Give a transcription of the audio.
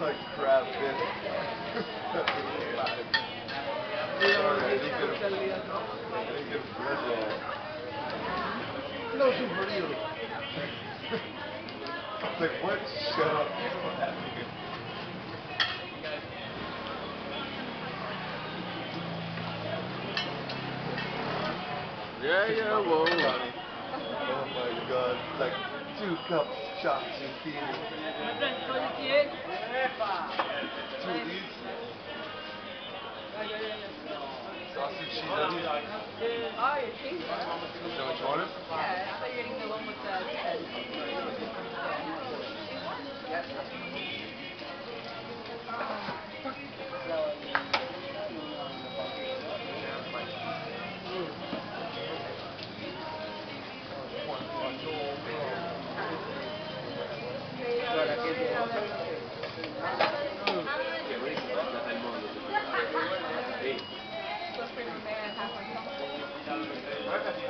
like bread roll. No, burrito. It's like, what? Shut up. Yeah, yeah, whoa. Oh my god. Like two cups of chopped zucchini. Oh, your cheese. Is that what you Gracias.